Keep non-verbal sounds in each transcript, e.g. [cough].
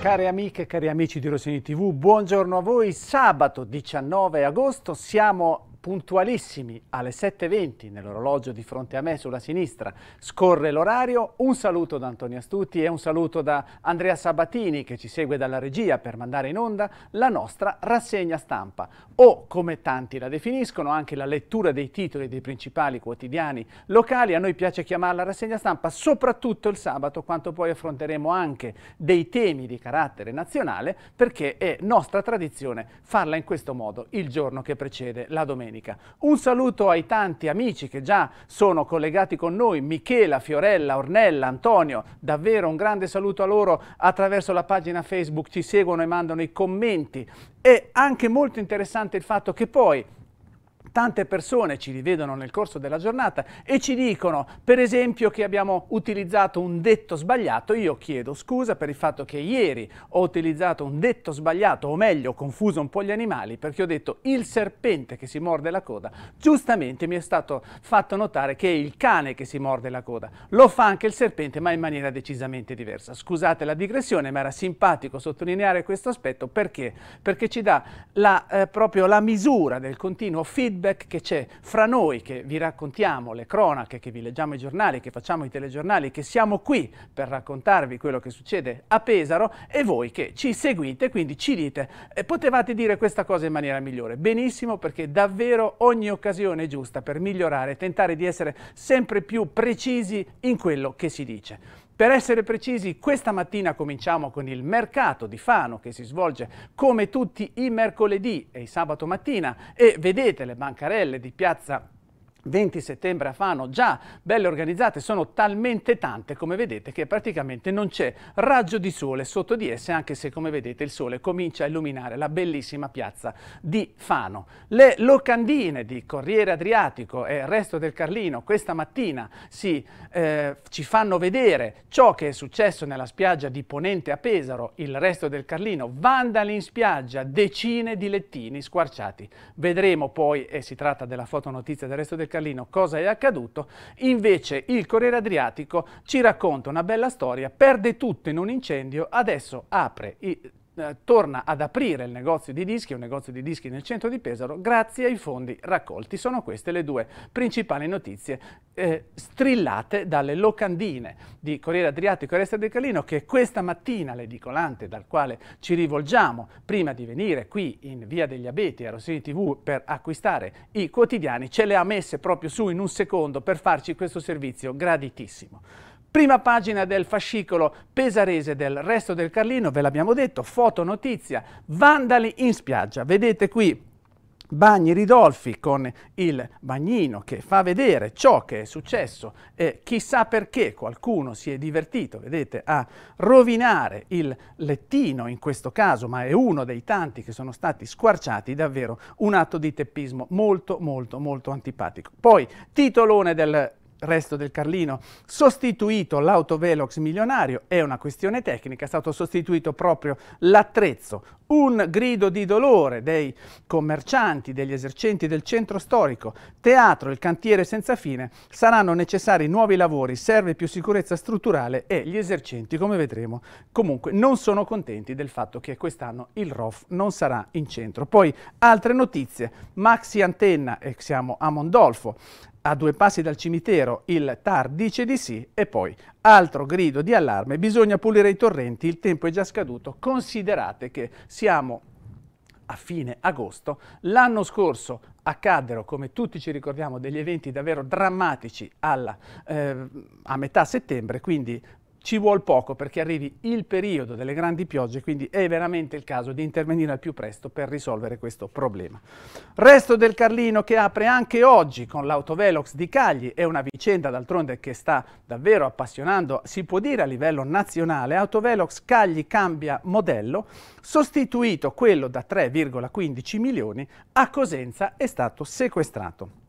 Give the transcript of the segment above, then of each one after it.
Care amiche e cari amici di Rossini TV, buongiorno a voi. Sabato 19 agosto siamo puntualissimi alle 7.20 nell'orologio di fronte a me sulla sinistra scorre l'orario. Un saluto da Antonio Astuti e un saluto da Andrea Sabatini che ci segue dalla regia per mandare in onda la nostra rassegna stampa o come tanti la definiscono anche la lettura dei titoli dei principali quotidiani locali. A noi piace chiamarla rassegna stampa soprattutto il sabato quanto poi affronteremo anche dei temi di carattere nazionale perché è nostra tradizione farla in questo modo il giorno che precede la domenica domenica. Un saluto ai tanti amici che già sono collegati con noi, Michela, Fiorella, Ornella, Antonio, davvero un grande saluto a loro attraverso la pagina Facebook, ci seguono e mandano i commenti. È anche molto interessante il fatto che poi Tante persone ci rivedono nel corso della giornata e ci dicono, per esempio, che abbiamo utilizzato un detto sbagliato. Io chiedo scusa per il fatto che ieri ho utilizzato un detto sbagliato, o meglio, ho confuso un po' gli animali, perché ho detto il serpente che si morde la coda. Giustamente mi è stato fatto notare che è il cane che si morde la coda. Lo fa anche il serpente, ma in maniera decisamente diversa. Scusate la digressione, ma era simpatico sottolineare questo aspetto perché? Perché ci dà la, eh, proprio la misura del continuo feedback feedback che c'è fra noi che vi raccontiamo le cronache, che vi leggiamo i giornali, che facciamo i telegiornali, che siamo qui per raccontarvi quello che succede a Pesaro e voi che ci seguite, quindi ci dite eh, potevate dire questa cosa in maniera migliore. Benissimo perché davvero ogni occasione è giusta per migliorare, tentare di essere sempre più precisi in quello che si dice. Per essere precisi, questa mattina cominciamo con il mercato di Fano che si svolge come tutti i mercoledì e il sabato mattina e vedete le bancarelle di piazza 20 settembre a Fano, già belle organizzate, sono talmente tante come vedete che praticamente non c'è raggio di sole sotto di esse anche se come vedete il sole comincia a illuminare la bellissima piazza di Fano. Le locandine di Corriere Adriatico e resto del Carlino questa mattina si, eh, ci fanno vedere ciò che è successo nella spiaggia di Ponente a Pesaro, il resto del Carlino, vandali in spiaggia, decine di lettini squarciati. Vedremo poi, e si tratta della fotonotizia del resto del Carlino cosa è accaduto, invece il Corriere Adriatico ci racconta una bella storia, perde tutto in un incendio, adesso apre i eh, torna ad aprire il negozio di dischi, un negozio di dischi nel centro di Pesaro, grazie ai fondi raccolti. Sono queste le due principali notizie eh, strillate dalle locandine di Corriere Adriatico e Resta del Calino che questa mattina l'edicolante dal quale ci rivolgiamo prima di venire qui in Via degli Abeti a Rossini TV per acquistare i quotidiani ce le ha messe proprio su in un secondo per farci questo servizio graditissimo. Prima pagina del fascicolo pesarese del Resto del Carlino, ve l'abbiamo detto, foto notizia, vandali in spiaggia. Vedete qui Bagni Ridolfi con il bagnino che fa vedere ciò che è successo e chissà perché qualcuno si è divertito, vedete, a rovinare il lettino in questo caso, ma è uno dei tanti che sono stati squarciati, davvero un atto di teppismo molto molto molto antipatico. Poi titolone del resto del Carlino, sostituito l'autovelox milionario, è una questione tecnica, è stato sostituito proprio l'attrezzo, un grido di dolore dei commercianti, degli esercenti del centro storico, teatro, il cantiere senza fine, saranno necessari nuovi lavori, serve più sicurezza strutturale e gli esercenti, come vedremo, comunque non sono contenti del fatto che quest'anno il ROF non sarà in centro. Poi altre notizie, Maxi Antenna, e siamo a Mondolfo, a due passi dal cimitero il TAR dice di sì e poi altro grido di allarme, bisogna pulire i torrenti, il tempo è già scaduto, considerate che siamo a fine agosto, l'anno scorso accaddero, come tutti ci ricordiamo, degli eventi davvero drammatici alla, eh, a metà settembre, quindi ci vuole poco perché arrivi il periodo delle grandi piogge, quindi è veramente il caso di intervenire al più presto per risolvere questo problema. Resto del Carlino che apre anche oggi con l'autovelox di Cagli, è una vicenda d'altronde che sta davvero appassionando, si può dire a livello nazionale, autovelox Cagli cambia modello, sostituito quello da 3,15 milioni, a Cosenza è stato sequestrato.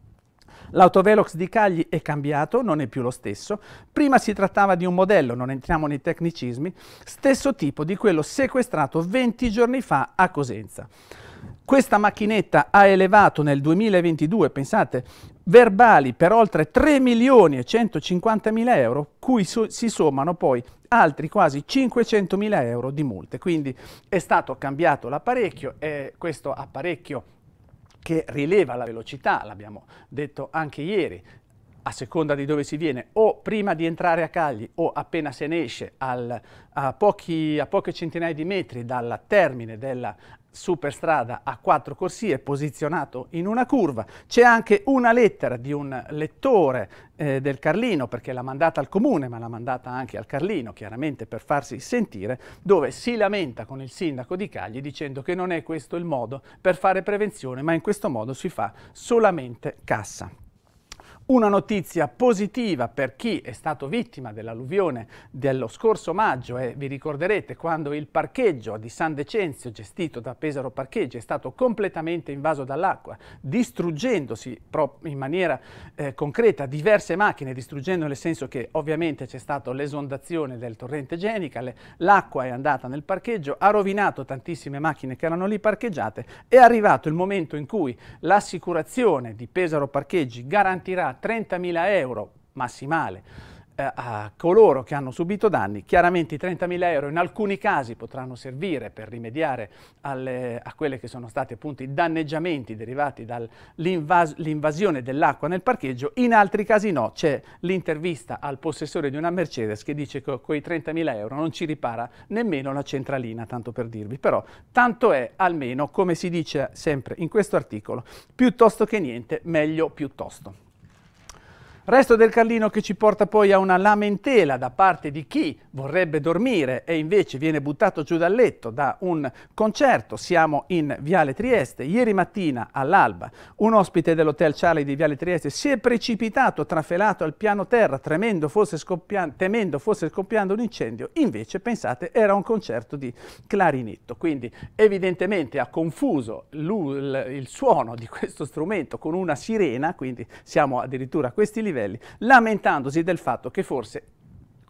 L'autovelox di Cagli è cambiato, non è più lo stesso. Prima si trattava di un modello, non entriamo nei tecnicismi, stesso tipo di quello sequestrato 20 giorni fa a Cosenza. Questa macchinetta ha elevato nel 2022, pensate, verbali per oltre 3 milioni e 150 mila euro, cui so si sommano poi altri quasi 500 mila euro di multe. Quindi è stato cambiato l'apparecchio e questo apparecchio che rileva la velocità, l'abbiamo detto anche ieri, a seconda di dove si viene, o prima di entrare a Cagli o appena se ne esce al, a, pochi, a poche centinaia di metri dal termine della superstrada a quattro corsie posizionato in una curva. C'è anche una lettera di un lettore eh, del Carlino, perché l'ha mandata al comune, ma l'ha mandata anche al Carlino, chiaramente per farsi sentire, dove si lamenta con il sindaco di Cagli dicendo che non è questo il modo per fare prevenzione, ma in questo modo si fa solamente cassa. Una notizia positiva per chi è stato vittima dell'alluvione dello scorso maggio e vi ricorderete quando il parcheggio di San Decenzio gestito da Pesaro Parcheggi è stato completamente invaso dall'acqua, distruggendosi in maniera eh, concreta diverse macchine, distruggendo nel senso che ovviamente c'è stata l'esondazione del torrente Genica, l'acqua è andata nel parcheggio, ha rovinato tantissime macchine che erano lì parcheggiate, è arrivato il momento in cui l'assicurazione di Pesaro Parcheggi garantirà 30.000 euro massimale eh, a coloro che hanno subito danni, chiaramente i 30.000 euro in alcuni casi potranno servire per rimediare alle, a quelli che sono stati appunto i danneggiamenti derivati dall'invasione dell'acqua nel parcheggio, in altri casi no, c'è l'intervista al possessore di una Mercedes che dice che con i 30.000 euro non ci ripara nemmeno la centralina, tanto per dirvi, però tanto è almeno, come si dice sempre in questo articolo, piuttosto che niente, meglio piuttosto. Resto del Carlino che ci porta poi a una lamentela da parte di chi vorrebbe dormire e invece viene buttato giù dal letto da un concerto. Siamo in Viale Trieste. Ieri mattina all'alba un ospite dell'Hotel Charlie di Viale Trieste si è precipitato, trafelato al piano terra, fosse temendo fosse scoppiando un incendio. Invece, pensate, era un concerto di clarinetto. Quindi evidentemente ha confuso il, suono di questo strumento con una sirena, quindi siamo addirittura a questi livelli livelli, lamentandosi del fatto che forse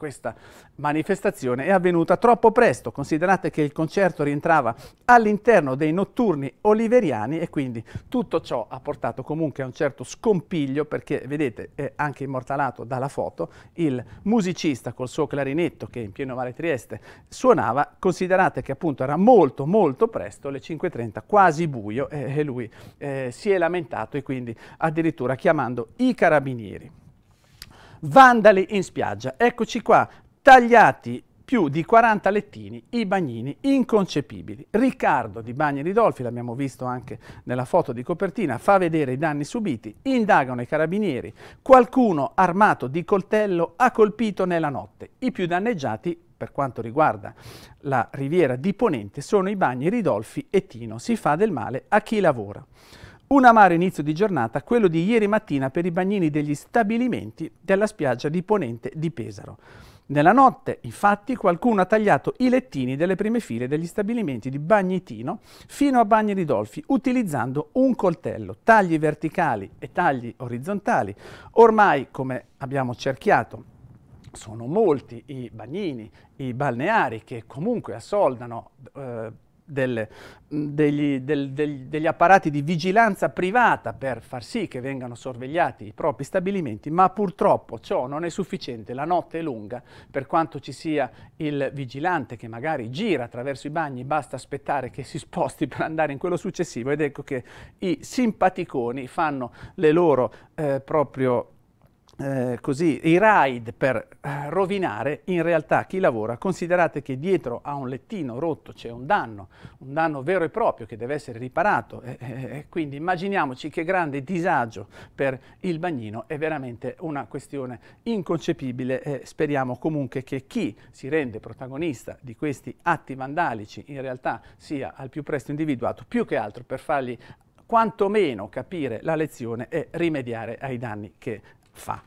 questa manifestazione è avvenuta troppo presto, considerate che il concerto rientrava all'interno dei notturni oliveriani e quindi tutto ciò ha portato comunque a un certo scompiglio perché vedete è anche immortalato dalla foto il musicista col suo clarinetto che in pieno Mare Trieste suonava, considerate che appunto era molto molto presto, le 5.30, quasi buio e lui eh, si è lamentato e quindi addirittura chiamando i carabinieri. Vandali in spiaggia, eccoci qua, tagliati più di 40 lettini, i bagnini inconcepibili. Riccardo di Bagni Ridolfi, l'abbiamo visto anche nella foto di copertina, fa vedere i danni subiti, indagano i carabinieri, qualcuno armato di coltello ha colpito nella notte. I più danneggiati per quanto riguarda la riviera di Ponente sono i bagni Ridolfi e Tino. Si fa del male a chi lavora. Un amaro inizio di giornata, quello di ieri mattina per i bagnini degli stabilimenti della spiaggia di Ponente di Pesaro. Nella notte, infatti, qualcuno ha tagliato i lettini delle prime file degli stabilimenti di Bagnitino fino a Bagni Ridolfi utilizzando un coltello, tagli verticali e tagli orizzontali. Ormai, come abbiamo cerchiato, sono molti i bagnini, i balneari che comunque assoldano eh, delle, degli, del, del, degli, apparati di vigilanza privata per far sì che vengano sorvegliati i propri stabilimenti, ma purtroppo ciò non è sufficiente, la notte è lunga, per quanto ci sia il vigilante che magari gira attraverso i bagni, basta aspettare che si [laughs] sposti per andare in quello successivo ed ecco che i simpaticoni fanno le loro eh, proprio eh, così, i raid per eh, rovinare in realtà chi lavora. Considerate che dietro a un lettino rotto c'è un danno, un danno vero e proprio che deve essere riparato e, e, quindi immaginiamoci che grande disagio per il bagnino è veramente una questione inconcepibile e speriamo comunque che chi si rende protagonista di questi atti vandalici in realtà sia al più presto individuato, più che altro per fargli quantomeno capire la lezione e rimediare ai danni che fa.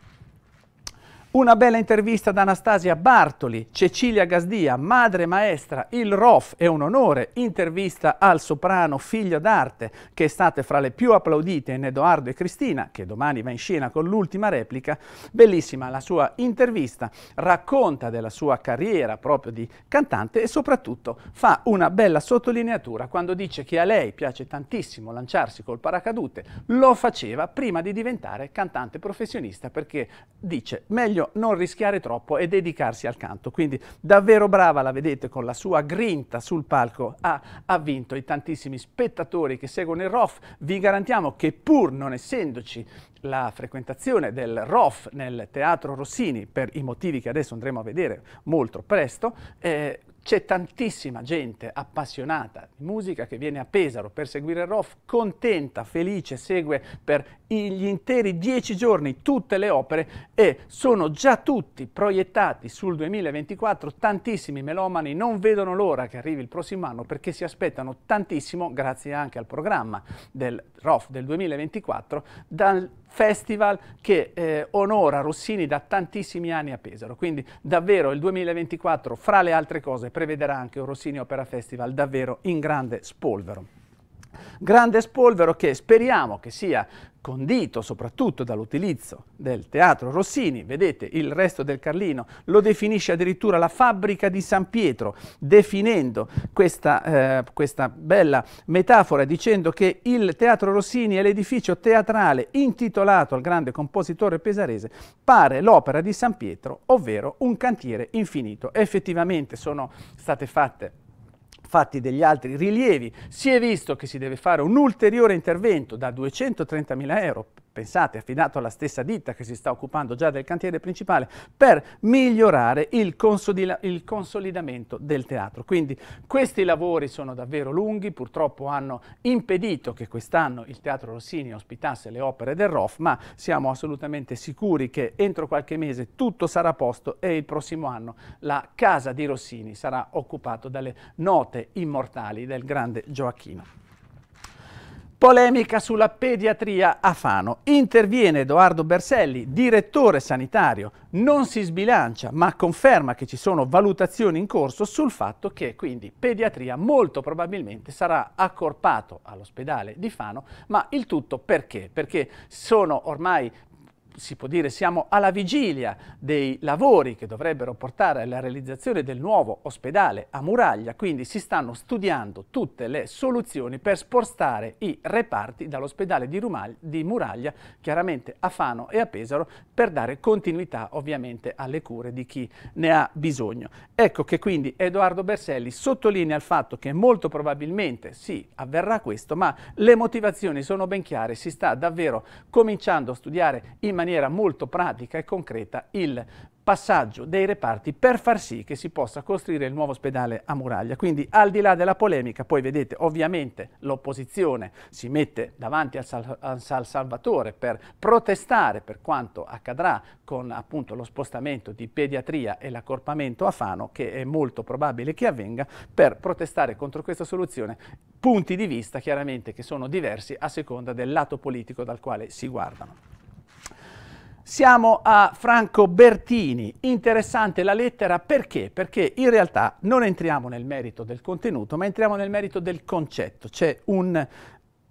Una bella intervista da Anastasia Bartoli, Cecilia Gasdia, madre maestra, il ROF è un onore, intervista al soprano figlio d'arte, che è stata fra le più applaudite in Edoardo e Cristina, che domani va in scena con l'ultima replica. Bellissima la sua intervista, racconta della sua carriera proprio di cantante e soprattutto fa una bella sottolineatura quando dice che a lei piace tantissimo lanciarsi col paracadute, lo faceva prima di diventare cantante professionista perché dice meglio non rischiare troppo e dedicarsi al canto. Quindi davvero brava, la vedete con la sua grinta sul palco, ha, ha vinto i tantissimi spettatori che seguono il ROF. Vi garantiamo che pur non essendoci la frequentazione del ROF nel Teatro Rossini, per i motivi che adesso andremo a vedere molto presto, eh, c'è tantissima gente appassionata di musica che viene a Pesaro per seguire ROF, contenta, felice, segue per gli interi dieci giorni tutte le opere e sono già tutti proiettati sul 2024. Tantissimi melomani non vedono l'ora che arrivi il prossimo anno perché si aspettano tantissimo, grazie anche al programma del ROF del 2024, dal festival che eh, onora Rossini da tantissimi anni a Pesaro. Quindi davvero il 2024, fra le altre cose, prevederà anche un Rossini Opera Festival davvero in grande spolvero. Grande spolvero che speriamo che sia condito soprattutto dall'utilizzo del teatro Rossini, vedete il resto del Carlino lo definisce addirittura la fabbrica di San Pietro, definendo questa, eh, questa bella metafora dicendo che il teatro Rossini è l'edificio teatrale intitolato al grande compositore pesarese, pare l'opera di San Pietro, ovvero un cantiere infinito. Effettivamente sono state fatte fatti degli altri rilievi, si è visto che si deve fare un ulteriore intervento da 230.000 euro pensate, affidato alla stessa ditta che si sta occupando già del cantiere principale, per migliorare il, il, consolidamento del teatro. Quindi questi lavori sono davvero lunghi, purtroppo hanno impedito che quest'anno il Teatro Rossini ospitasse le opere del ROF, ma siamo assolutamente sicuri che entro qualche mese tutto sarà a posto e il prossimo anno la casa di Rossini sarà occupata dalle note immortali del grande Gioacchino. Polemica sulla pediatria a Fano. Interviene Edoardo Berselli, direttore sanitario. Non si sbilancia, ma conferma che ci sono valutazioni in corso sul fatto che quindi pediatria molto probabilmente sarà accorpato all'ospedale di Fano, ma il tutto perché? Perché sono ormai si può dire siamo alla vigilia dei lavori che dovrebbero portare alla realizzazione del nuovo ospedale a Muraglia, quindi si stanno studiando tutte le soluzioni per spostare i reparti dall'ospedale di, di, Muraglia, chiaramente a Fano e a Pesaro, per dare continuità ovviamente alle cure di chi ne ha bisogno. Ecco che quindi Edoardo Berselli sottolinea il fatto che molto probabilmente sì, avverrà questo, ma le motivazioni sono ben chiare, si sta davvero cominciando a studiare in maniera maniera molto pratica e concreta il passaggio dei reparti per far sì che si possa costruire il nuovo ospedale a Muraglia. Quindi al di là della polemica, poi vedete ovviamente l'opposizione si mette davanti al, Sal al Salvatore per protestare per quanto accadrà con appunto lo spostamento di pediatria e l'accorpamento a Fano, che è molto probabile che avvenga, per protestare contro questa soluzione. Punti di vista chiaramente che sono diversi a seconda del lato politico dal quale si guardano. Siamo a Franco Bertini, interessante la lettera perché? Perché in realtà non entriamo nel merito del contenuto, ma entriamo nel merito del concetto. C'è un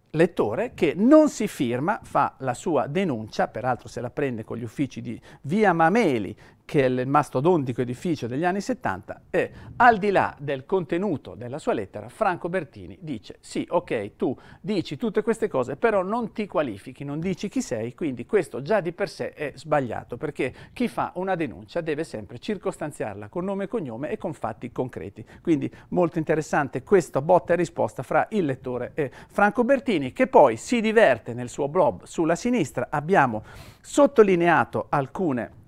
lettore che non si firma, fa la sua denuncia, peraltro se la prende con gli uffici di Via Mameli, che è il mastodontico edificio degli anni 70 e al di là del contenuto della sua lettera, Franco Bertini dice sì, ok, tu dici tutte queste cose, però non ti qualifichi, non dici chi sei, quindi questo già di per sé è sbagliato, perché chi fa una denuncia deve sempre circostanziarla con nome e cognome e con fatti concreti. Quindi molto interessante questa botta e risposta fra il lettore e Franco Bertini, che poi si diverte nel suo blog sulla sinistra, abbiamo sottolineato alcune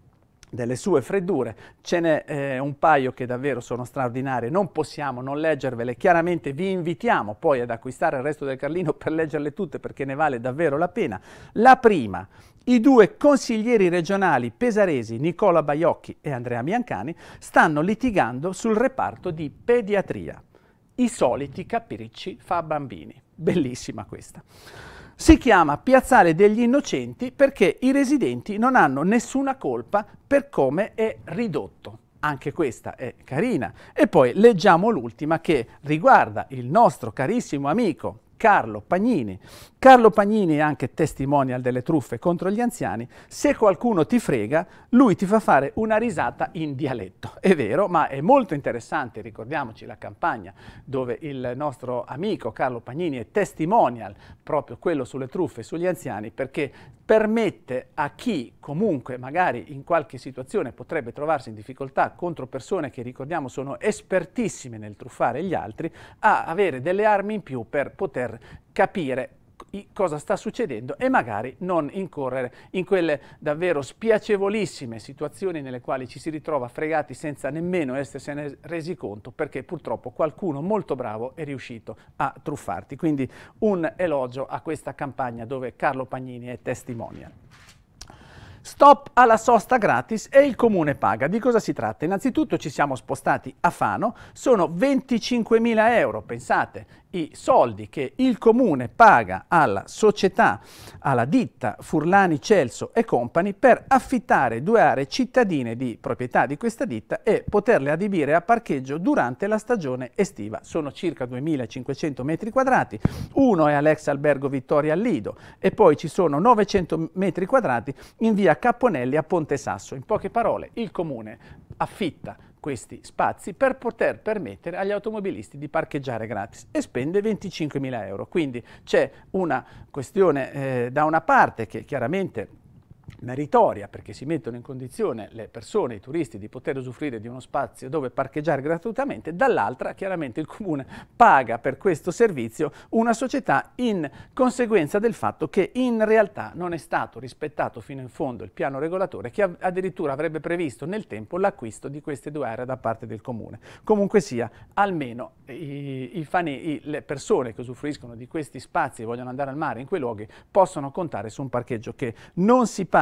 delle sue freddure, ce n'è eh, un paio che davvero sono straordinarie, non possiamo non leggervele, chiaramente vi invitiamo poi ad acquistare il resto del Carlino per leggerle tutte perché ne vale davvero la pena. La prima, i due consiglieri regionali pesaresi Nicola Baiocchi e Andrea Biancani stanno litigando sul reparto di pediatria. I soliti capricci fa bambini. Bellissima questa. Si chiama Piazzale degli Innocenti perché i residenti non hanno nessuna colpa per come è ridotto. Anche questa è carina. E poi leggiamo l'ultima che riguarda il nostro carissimo amico Carlo Pagnini. Carlo Pagnini è anche testimonial delle truffe contro gli anziani. Se qualcuno ti frega, lui ti fa fare una risata in dialetto. È vero, ma è molto interessante, ricordiamoci la campagna dove il nostro amico Carlo Pagnini è testimonial, proprio quello sulle truffe sugli anziani, perché permette a chi comunque magari in qualche situazione potrebbe trovarsi in difficoltà contro persone che ricordiamo sono espertissime nel truffare gli altri, a avere delle armi in più per poter capire cosa sta succedendo e magari non incorrere in quelle davvero spiacevolissime situazioni nelle quali ci si ritrova fregati senza nemmeno essersene resi conto perché purtroppo qualcuno molto bravo è riuscito a truffarti. Quindi un elogio a questa campagna dove Carlo Pagnini è testimonial. Stop alla sosta gratis e il comune paga. Di cosa si tratta? Innanzitutto ci siamo spostati a Fano, sono 25.000 euro, pensate, i soldi che il comune paga alla società, alla ditta Furlani Celso e Company per affittare due aree cittadine di proprietà di questa ditta e poterle adibire a parcheggio durante la stagione estiva. Sono circa 2.500 metri quadrati, uno è all'ex albergo Vittoria Lido e poi ci sono 900 metri quadrati in via Capponelli a Ponte Sasso. In poche parole, il comune affitta questi spazi per poter permettere agli automobilisti di parcheggiare gratis e spende 25.000 euro. Quindi c'è una questione eh, da una parte che chiaramente meritoria perché si mettono in condizione le persone, i turisti di poter usufruire di uno spazio dove parcheggiare gratuitamente, dall'altra chiaramente il comune paga per questo servizio una società in conseguenza del fatto che in realtà non è stato rispettato fino in fondo il piano regolatore che addirittura avrebbe previsto nel tempo l'acquisto di queste due aree da parte del comune. Comunque sia, almeno i, i fani, i, le persone che usufruiscono di questi spazi e vogliono andare al mare in quei luoghi possono contare su un parcheggio che non si paga.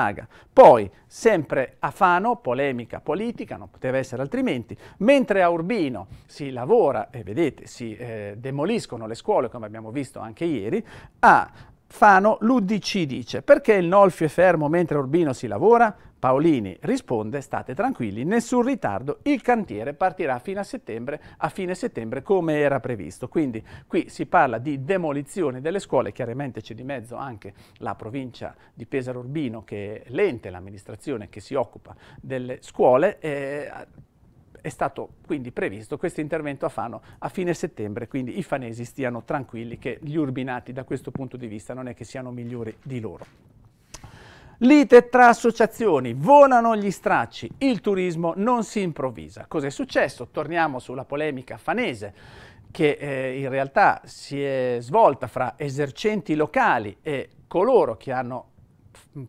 Poi, sempre a Fano, polemica politica, non poteva essere altrimenti, mentre a Urbino si lavora e vedete, si eh, demoliscono le scuole, come abbiamo visto anche ieri, a Fano l'UDC dice perché il Nolfio è fermo mentre Urbino si lavora? Paolini risponde state tranquilli, nessun ritardo, il cantiere partirà fino a settembre, a fine settembre come era previsto. Quindi qui si parla di demolizione delle scuole, chiaramente c'è di mezzo anche la provincia di Pesaro Urbino che è l'ente, l'amministrazione che si occupa delle scuole. Eh, è stato quindi previsto questo intervento a Fano a fine settembre, quindi i fanesi stiano tranquilli che gli urbinati da questo punto di vista non è che siano migliori di loro. Lite tra associazioni, volano gli stracci, il turismo non si improvvisa. Cos'è successo? Torniamo sulla polemica fanese che eh, in realtà si è svolta fra esercenti locali e coloro che hanno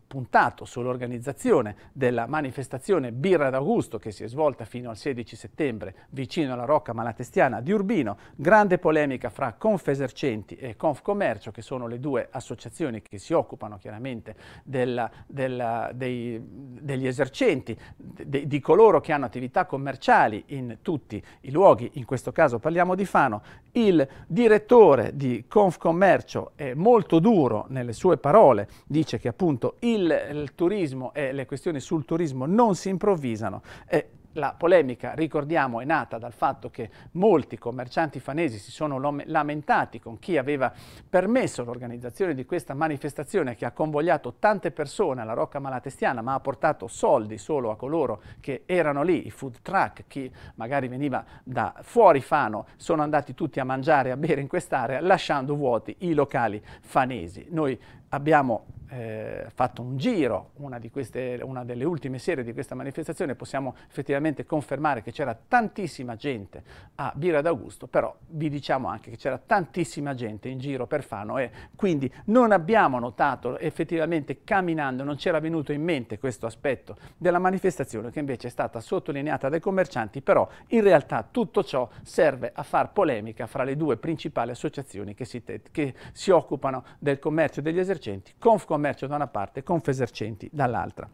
puntato sull'organizzazione della manifestazione Birra d'Augusto che si è svolta fino al 16 settembre vicino alla Rocca Malatestiana di Urbino, grande polemica fra Confesercenti e Confcommercio che sono le due associazioni che si occupano chiaramente della, della, dei, degli esercenti, de, di coloro che hanno attività commerciali in tutti i luoghi, in questo caso parliamo di Fano, il direttore di Confcommercio è molto duro nelle sue parole, dice che appunto il, il turismo e le questioni sul turismo non si improvvisano. E la polemica, ricordiamo, è nata dal fatto che molti commercianti fanesi si sono lamentati con chi aveva permesso l'organizzazione di questa manifestazione che ha convogliato tante persone alla Rocca Malatestiana, ma ha portato soldi solo a coloro che erano lì, i food truck, chi magari veniva da fuori Fano, sono andati tutti a mangiare e a bere in quest'area, lasciando vuoti i locali fanesi. Noi abbiamo eh, fatto un giro, una, queste, una, delle ultime serie di questa manifestazione, possiamo effettivamente confermare che c'era tantissima gente a Bira d'Augusto, però vi diciamo anche che c'era tantissima gente in giro per Fano e quindi non abbiamo notato effettivamente camminando, non c'era venuto in mente questo aspetto della manifestazione che invece è stata sottolineata dai commercianti, però in realtà tutto ciò serve a far polemica fra le due principali associazioni che si, che si occupano del commercio degli esercenti, Confcommercio da una parte, Confesercenti dall'altra.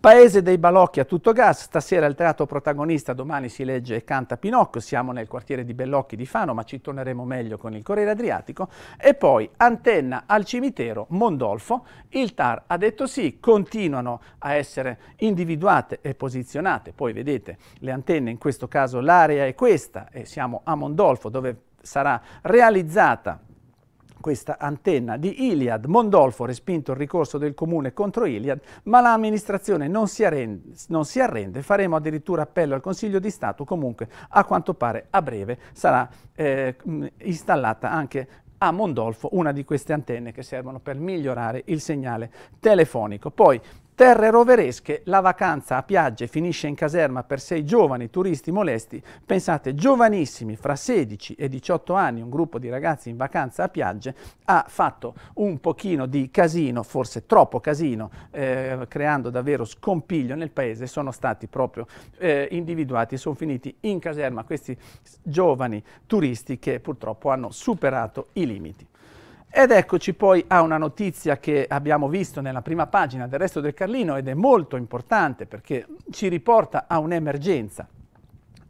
Paese dei balocchi a tutto gas, stasera il teatro protagonista, domani si legge e canta Pinocchio, siamo nel quartiere di Bellocchi di Fano, ma ci torneremo meglio con il Corriere Adriatico, e poi antenna al cimitero Mondolfo, il TAR ha detto sì, continuano a essere individuate e posizionate, poi vedete le antenne, in questo caso l'area è questa, e siamo a Mondolfo dove sarà realizzata questa antenna di Iliad. Mondolfo respinto il ricorso del comune contro Iliad, ma l'amministrazione non si, arrende, non si arrende, faremo addirittura appello al Consiglio di Stato, comunque a quanto pare a breve sarà eh, installata anche a Mondolfo una di queste antenne che servono per migliorare il segnale telefonico. Poi Terre roveresche, la vacanza a piagge finisce in caserma per sei giovani turisti molesti, pensate giovanissimi, fra 16 e 18 anni, un gruppo di ragazzi in vacanza a piagge ha fatto un pochino di casino, forse troppo casino, eh, creando davvero scompiglio nel paese, sono stati proprio eh, individuati, sono finiti in caserma questi giovani turisti che purtroppo hanno superato i limiti. Ed eccoci poi a una notizia che abbiamo visto nella prima pagina del resto del Carlino ed è molto importante perché ci riporta a un'emergenza.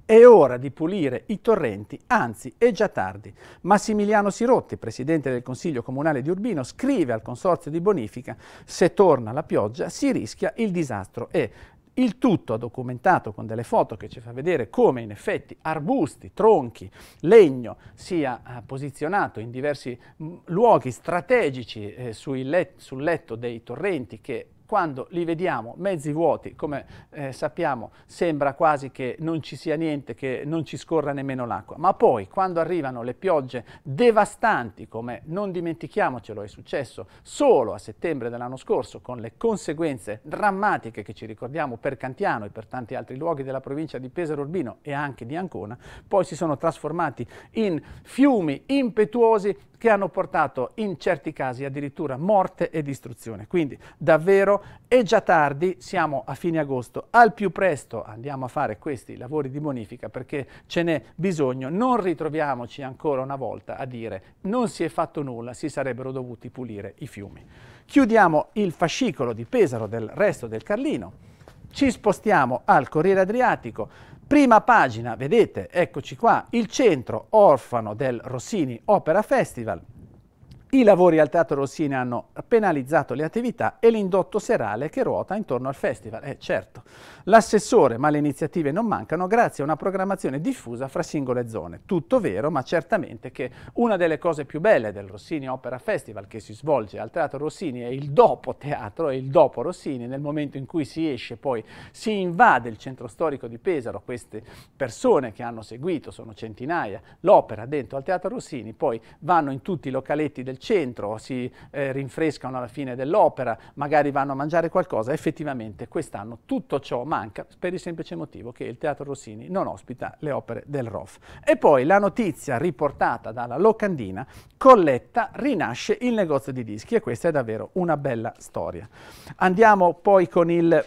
È ora di pulire i torrenti, anzi è già tardi. Massimiliano Sirotti, presidente del Consiglio Comunale di Urbino, scrive al Consorzio di Bonifica se torna la pioggia si rischia il disastro e il tutto documentato con delle foto che ci fa vedere come in effetti arbusti, tronchi, legno sia eh, posizionato in diversi mh, luoghi strategici eh, let sul letto dei torrenti che quando li vediamo mezzi vuoti, come eh, sappiamo, sembra quasi che non ci sia niente, che non ci scorra nemmeno l'acqua. Ma poi, quando arrivano le piogge devastanti, come non dimentichiamocelo, è successo solo a settembre dell'anno scorso, con le conseguenze drammatiche che ci ricordiamo per Cantiano e per tanti altri luoghi della provincia di Pesaro Urbino e anche di Ancona, poi si sono trasformati in fiumi impetuosi che hanno portato in certi casi addirittura morte e distruzione. Quindi davvero è già tardi, siamo a fine agosto, al più presto andiamo a fare questi lavori di bonifica perché ce n'è bisogno, non ritroviamoci ancora una volta a dire non si è fatto nulla, si sarebbero dovuti pulire i fiumi. Chiudiamo il fascicolo di Pesaro del resto del Carlino, ci spostiamo al Corriere Adriatico, Prima pagina, vedete, eccoci qua, il centro orfano del Rossini Opera Festival, i lavori al Teatro Rossini hanno penalizzato le attività e l'indotto serale che ruota intorno al festival. Eh certo, l'assessore, ma le iniziative non mancano grazie a una programmazione diffusa fra singole zone. Tutto vero, ma certamente che una delle cose più belle del Rossini Opera Festival che si svolge al Teatro Rossini è il dopo teatro e il dopo Rossini, nel momento in cui si esce poi si invade il centro storico di Pesaro, queste persone che hanno seguito, sono centinaia, l'opera dentro al Teatro Rossini, poi vanno in tutti i localetti del centro, si eh, rinfrescano alla fine dell'opera, magari vanno a mangiare qualcosa, effettivamente quest'anno tutto ciò manca per il semplice motivo che il Teatro Rossini non ospita le opere del ROF. E poi la notizia riportata dalla Locandina, Colletta rinasce il negozio di dischi e questa è davvero una bella storia. Andiamo poi con il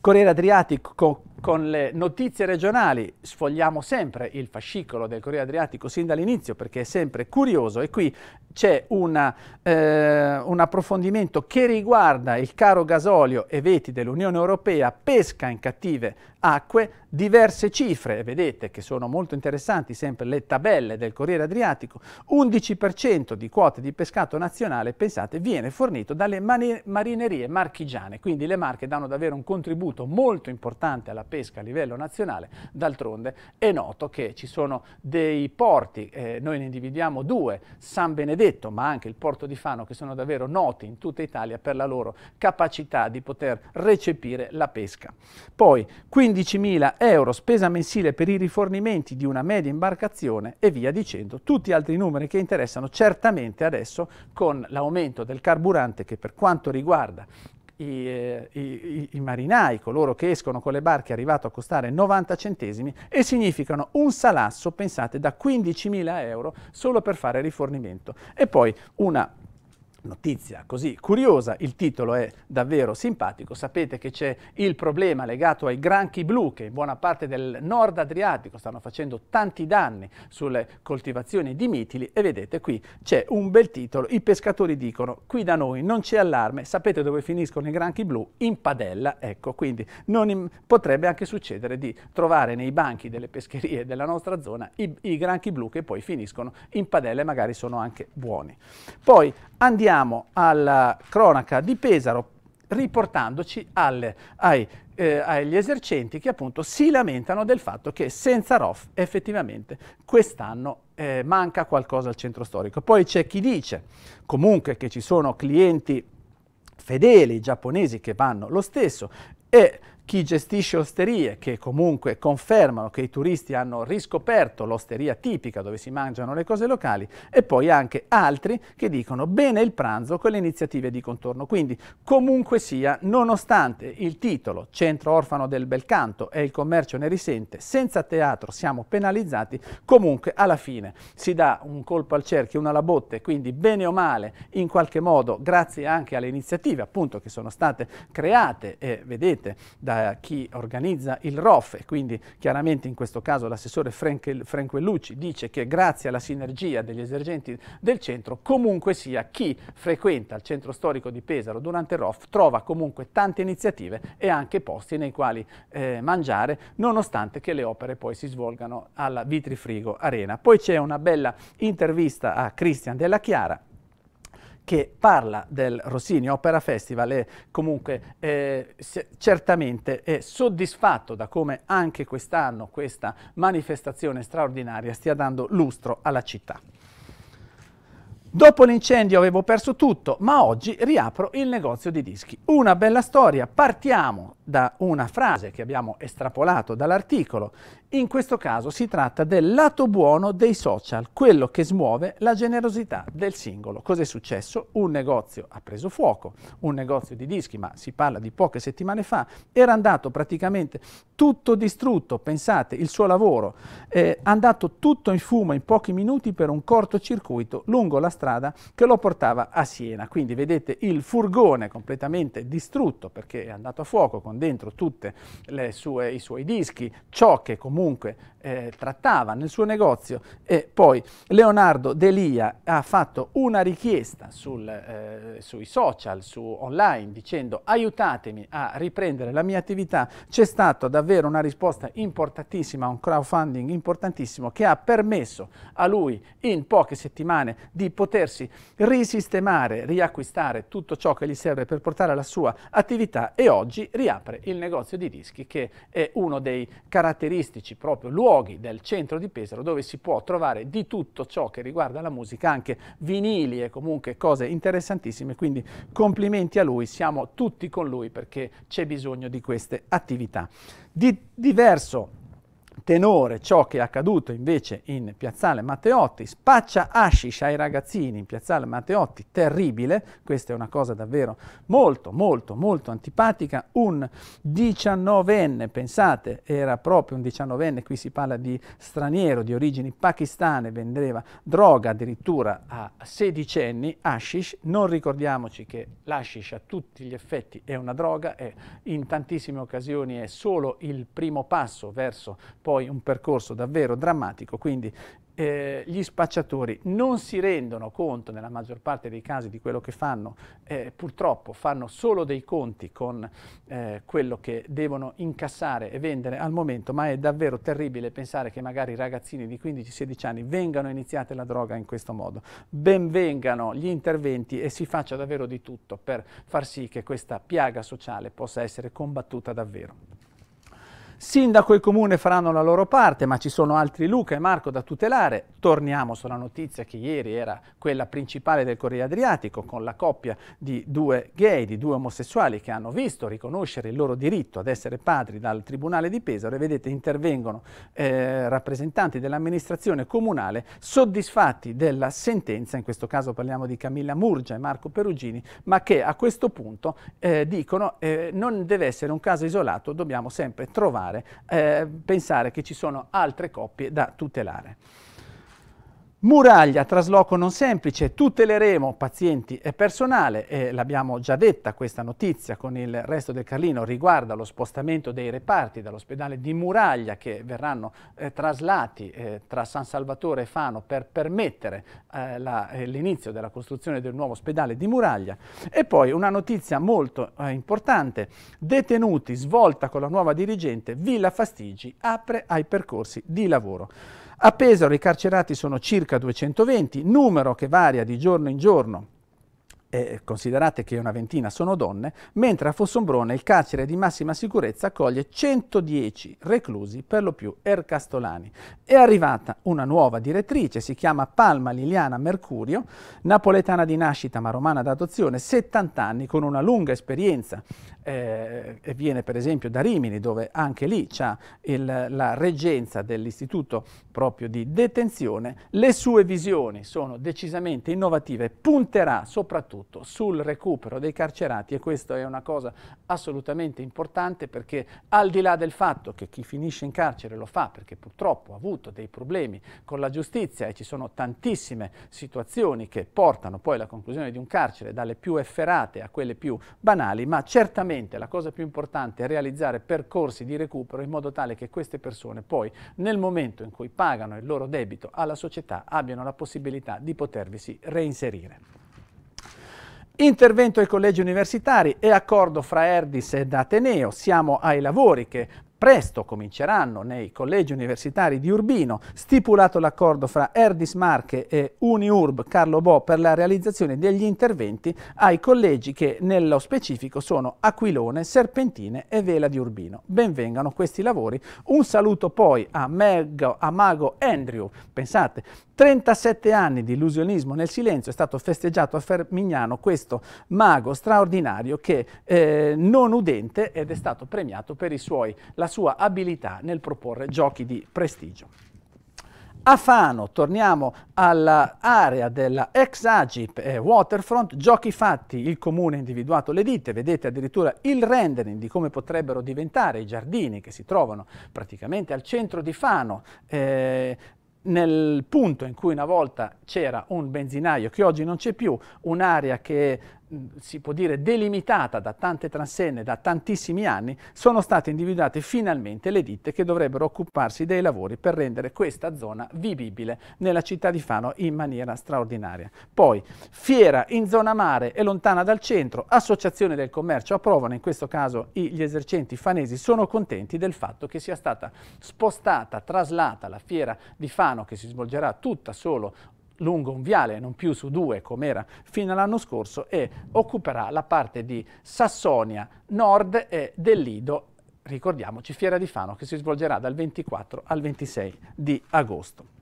Corriere Adriatico con le notizie regionali sfogliamo sempre il fascicolo del Corriere Adriatico sin dall'inizio perché è sempre curioso e qui c'è eh, un approfondimento che riguarda il caro gasolio e veti dell'Unione Europea, pesca in cattive acque, diverse cifre, vedete che sono molto interessanti sempre le tabelle del Corriere Adriatico, 11% di quote di pescato nazionale, pensate, viene fornito dalle marinerie marchigiane, quindi le marche danno davvero un contributo molto importante alla pesca a livello nazionale, d'altronde è noto che ci sono dei porti, eh, noi ne individuiamo due, San Benedetto ma anche il porto di Fano che sono davvero noti in tutta Italia per la loro capacità di poter recepire la pesca. Poi 15.000 euro spesa mensile per i rifornimenti di una media imbarcazione e via dicendo, tutti altri numeri che interessano certamente adesso con l'aumento del carburante che per quanto riguarda i, eh, i, i, marinai, coloro che escono con le barche, è arrivato a costare 90 centesimi e significano un salasso, pensate, da 15.000 euro solo per fare rifornimento. E poi una notizia così curiosa, il titolo è davvero simpatico, sapete che c'è il problema legato ai granchi blu che in buona parte del nord Adriatico stanno facendo tanti danni sulle coltivazioni di mitili e vedete qui c'è un bel titolo, i pescatori dicono qui da noi non c'è allarme, sapete dove finiscono i granchi blu? In padella, ecco, quindi in, potrebbe anche succedere di trovare nei banchi delle pescherie della nostra zona i, i granchi blu che poi finiscono in padella e magari sono anche buoni. Poi andiamo alla cronaca di Pesaro riportandoci alle, ai, eh, agli esercenti che appunto si lamentano del fatto che senza ROF effettivamente quest'anno eh, manca qualcosa al centro storico. Poi c'è chi dice comunque che ci sono clienti fedeli giapponesi che vanno lo stesso e chi gestisce osterie che comunque confermano che i turisti hanno riscoperto l'osteria tipica dove si mangiano le cose locali e poi anche altri che dicono bene il pranzo con le iniziative di contorno. Quindi comunque sia, nonostante il titolo Centro Orfano del Belcanto e il commercio ne risente, senza teatro siamo penalizzati, comunque alla fine si dà un colpo al cerchio, una alla botte, quindi bene o male in qualche modo grazie anche alle iniziative appunto che sono state create e vedete da da chi organizza il ROF e quindi chiaramente in questo caso l'assessore Franquellucci dice che grazie alla sinergia degli esergenti del centro comunque sia chi frequenta il centro storico di Pesaro durante il ROF trova comunque tante iniziative e anche posti nei quali eh, mangiare nonostante che le opere poi si svolgano alla Vitrifrigo Arena. Poi c'è una bella intervista a Cristian Della Chiara che parla del Rossini Opera Festival e comunque eh, certamente è soddisfatto da come anche quest'anno questa manifestazione straordinaria stia dando lustro alla città. Dopo l'incendio avevo perso tutto, ma oggi riapro il negozio di dischi. Una bella storia, partiamo da una frase che abbiamo estrapolato dall'articolo. In questo caso si tratta del lato buono dei social, quello che smuove la generosità del singolo. Cos'è successo? Un negozio ha preso fuoco, un negozio di dischi, ma si parla di poche settimane fa, era andato praticamente tutto distrutto, pensate, il suo lavoro è andato tutto in fumo in pochi minuti per un cortocircuito lungo la strada che lo portava a Siena. Quindi vedete il furgone completamente distrutto perché è andato a fuoco con dentro tutti i suoi dischi, ciò che comunque eh, trattava nel suo negozio. E poi Leonardo Delia ha fatto una richiesta sul, eh, sui social, su online, dicendo aiutatemi a riprendere la mia attività, c'è stata davvero una risposta importantissima, un crowdfunding importantissimo che ha permesso a lui in poche settimane di potersi risistemare, riacquistare tutto ciò che gli serve per portare la sua attività e oggi riapre il negozio di dischi che è uno dei caratteristici proprio luoghi luoghi del centro di Pesaro dove si può trovare di tutto ciò che riguarda la musica, anche vinili e comunque cose interessantissime, quindi complimenti a lui, siamo tutti con lui perché c'è bisogno di queste attività. Di diverso tenore ciò che è accaduto invece in Piazzale Matteotti, spaccia hashish ai ragazzini in Piazzale Matteotti, terribile, questa è una cosa davvero molto molto molto antipatica, un diciannovenne, pensate, era proprio un diciannovenne, qui si parla di straniero di origini pakistane, vendeva droga addirittura a sedicenni, hashish, non ricordiamoci che l'hashish a tutti gli effetti è una droga e in tantissime occasioni è solo il primo passo verso poi un percorso davvero drammatico, quindi eh, gli spacciatori non si rendono conto nella maggior parte dei casi di quello che fanno, eh, purtroppo fanno solo dei conti con eh, quello che devono incassare e vendere al momento, ma è davvero terribile pensare che magari ragazzini di 15-16 anni vengano iniziate la droga in questo modo. Benvengano gli interventi e si faccia davvero di tutto per far sì che questa piaga sociale possa essere combattuta davvero. Sindaco e Comune faranno la loro parte, ma ci sono altri Luca e Marco da tutelare. Torniamo sulla notizia che ieri era quella principale del Corriere Adriatico, con la coppia di due gay, di due omosessuali che hanno visto riconoscere il loro diritto ad essere padri dal Tribunale di Pesaro e vedete intervengono eh, rappresentanti dell'amministrazione comunale soddisfatti della sentenza, in questo caso parliamo di Camilla Murgia e Marco Perugini, ma che a questo punto eh, dicono eh, non deve essere un caso isolato, dobbiamo sempre trovare, eh, pensare che ci sono altre coppie da tutelare. Muraglia, trasloco non semplice, tuteleremo pazienti e personale e l'abbiamo già detta questa notizia con il resto del Carlino riguarda lo spostamento dei reparti dall'ospedale di Muraglia che verranno eh, traslati eh, tra San Salvatore e Fano per permettere eh, eh l'inizio della costruzione del nuovo ospedale di Muraglia e poi una notizia molto eh, importante, detenuti, svolta con la nuova dirigente, Villa Fastigi apre ai percorsi di lavoro. A Pesaro i carcerati sono circa 220, numero che varia di giorno in giorno eh, considerate che una ventina sono donne, mentre a Fossombrone il carcere di massima sicurezza accoglie 110 reclusi, per lo più ercastolani. È arrivata una nuova direttrice, si chiama Palma Liliana Mercurio, napoletana di nascita ma romana d'adozione, 70 anni, con una lunga esperienza eh, viene per esempio da Rimini dove anche lì c'è la reggenza dell'istituto proprio di detenzione, le sue visioni sono decisamente innovative, punterà soprattutto sul recupero dei carcerati e questa è una cosa assolutamente importante perché al di là del fatto che chi finisce in carcere lo fa perché purtroppo ha avuto dei problemi con la giustizia e ci sono tantissime situazioni che portano poi alla conclusione di un carcere dalle più efferate a quelle più banali, ma certamente la cosa più importante è realizzare percorsi di recupero in modo tale che queste persone poi nel momento in cui pagano il loro debito alla società abbiano la possibilità di potervisi reinserire. Intervento ai collegi universitari e accordo fra Erdis ed Ateneo. Siamo ai lavori che Presto cominceranno nei collegi universitari di Urbino, stipulato l'accordo fra Erdis Marche e Uniurb Carlo Bo per la realizzazione degli interventi ai collegi che nello specifico sono Aquilone, Serpentine e Vela di Urbino. Benvengano questi lavori. Un saluto poi a, Meg, a Mago Andrew, pensate, 37 anni di illusionismo nel silenzio, è stato festeggiato a Fermignano questo mago straordinario che eh, non udente ed è stato premiato per suoi, la sua abilità nel proporre giochi di prestigio. A Fano, torniamo all'area della ex Agip e Waterfront, giochi fatti, il comune ha individuato le ditte, vedete addirittura il rendering di come potrebbero diventare i giardini che si trovano praticamente al centro di Fano, eh, nel punto in cui una volta c'era un benzinaio che oggi non c'è più, un'area che si può dire delimitata da tante transenne da tantissimi anni, sono state individuate finalmente le ditte che dovrebbero occuparsi dei lavori per rendere questa zona vivibile nella città di Fano in maniera straordinaria. Poi fiera in zona mare e lontana dal centro, associazione del commercio approvano, in questo caso gli esercenti fanesi sono contenti del fatto che sia stata spostata, traslata la fiera di Fano che si svolgerà tutta solo lungo un viale, non più su due come era fino all'anno scorso e occuperà la parte di Sassonia Nord e del Lido, ricordiamoci Fiera di Fano che si svolgerà dal 24 al 26 di agosto.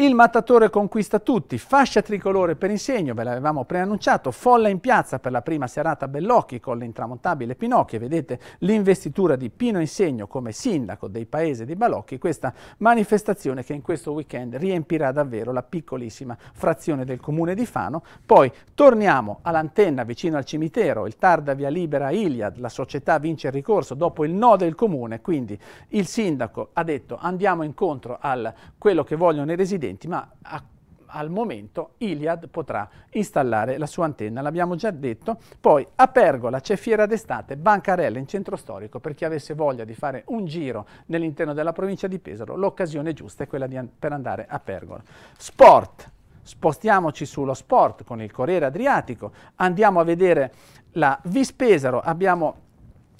Il mattatore conquista tutti, fascia tricolore per insegno, ve l'avevamo preannunciato, folla in piazza per la prima serata Bellocchi con l'intramontabile Pinocchio, vedete l'investitura di Pino Insegno come sindaco dei paesi di Balocchi, questa manifestazione che in questo weekend riempirà davvero la piccolissima frazione del comune di Fano. Poi torniamo all'antenna vicino al cimitero, il Tarda Via Libera Iliad, la società vince il ricorso dopo il no del comune, quindi il sindaco ha detto andiamo incontro a quello che vogliono i residenti residenti, ma a, al momento Iliad potrà installare la sua antenna, l'abbiamo già detto. Poi a Pergola c'è Fiera d'estate, Bancarella in centro storico, per chi avesse voglia di fare un giro nell'interno della provincia di Pesaro, l'occasione giusta è quella di, per andare a Pergola. Sport, spostiamoci sullo sport con il Corriere Adriatico, andiamo a vedere la Vispesaro, abbiamo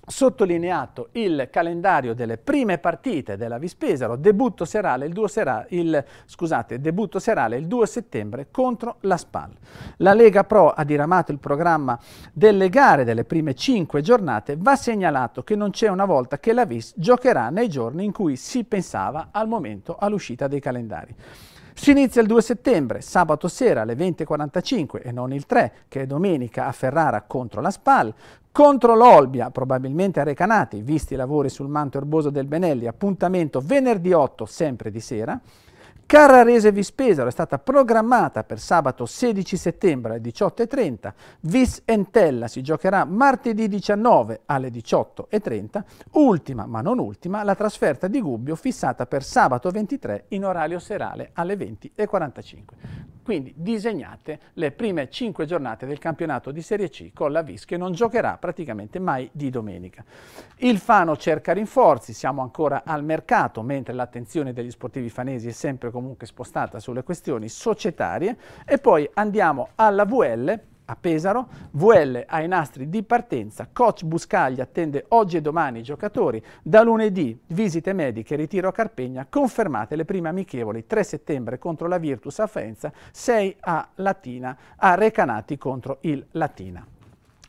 sottolineato il calendario delle prime partite della Vispesaro, debutto serale il 2, sera, il, scusate, debutto serale il 2 settembre contro la SPAL. La Lega Pro ha diramato il programma delle gare delle prime cinque giornate, va segnalato che non c'è una volta che la Vis giocherà nei giorni in cui si pensava al momento all'uscita dei calendari. Si inizia il 2 settembre, sabato sera alle 20.45 e non il 3, che è domenica a Ferrara contro la SPAL, contro l'Olbia, probabilmente a Recanati, visti i lavori sul manto erboso del Benelli, appuntamento venerdì 8, sempre di sera, Carrarese Vispesaro è stata programmata per sabato 16 settembre alle 18.30, Vis Entella si giocherà martedì 19 alle 18.30, ultima ma non ultima la trasferta di Gubbio fissata per sabato 23 in orario serale alle 20.45. Quindi disegnate le prime cinque giornate del campionato di Serie C con la Vis che non giocherà praticamente mai di domenica. Il Fano cerca rinforzi, siamo ancora al mercato, mentre l'attenzione degli sportivi fanesi è sempre comunque spostata sulle questioni societarie e poi andiamo alla VL a Pesaro, VL ai nastri di partenza, coach Buscaglia attende oggi e domani i giocatori, da lunedì visite mediche, ritiro a Carpegna, confermate le prime amichevoli. 3 settembre contro la Virtus a Faenza, 6 a Latina, a Recanati contro il Latina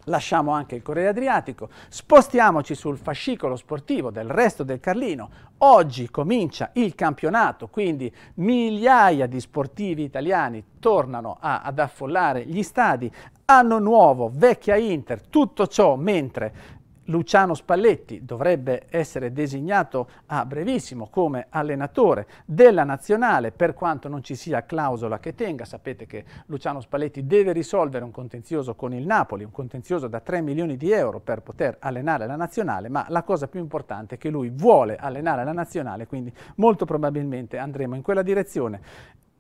lasciamo anche il Corriere Adriatico, spostiamoci sul fascicolo sportivo del resto del Carlino. Oggi comincia il campionato, quindi migliaia di sportivi italiani tornano a, ad affollare gli stadi. Anno nuovo, vecchia Inter, tutto ciò mentre Luciano Spalletti dovrebbe essere designato a brevissimo come allenatore della nazionale per quanto non ci sia clausola che tenga. Sapete che Luciano Spalletti deve risolvere un contenzioso con il Napoli, un contenzioso da 3 milioni di euro per poter allenare la nazionale, ma la cosa più importante è che lui vuole allenare la nazionale, quindi molto probabilmente andremo in quella direzione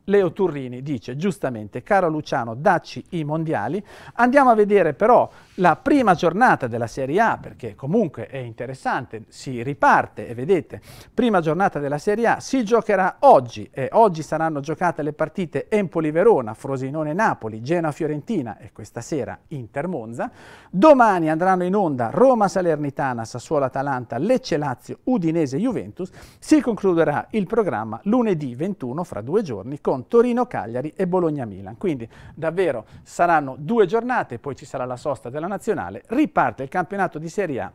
Leo Turrini dice giustamente, caro Luciano, dacci i mondiali. Andiamo a vedere però la prima giornata della Serie A, perché comunque è interessante, si riparte e vedete, prima giornata della Serie A si giocherà oggi e oggi saranno giocate le partite Empoli-Verona, Frosinone-Napoli, Genoa-Fiorentina e questa sera Inter-Monza. Domani andranno in onda Roma-Salernitana, Sassuolo-Atalanta, Lecce-Lazio, Udinese-Juventus. Si concluderà il programma lunedì 21 fra due giorni con Torino-Cagliari e Bologna-Milan. Quindi davvero saranno due giornate, poi ci sarà la sosta della nazionale, riparte il campionato di Serie A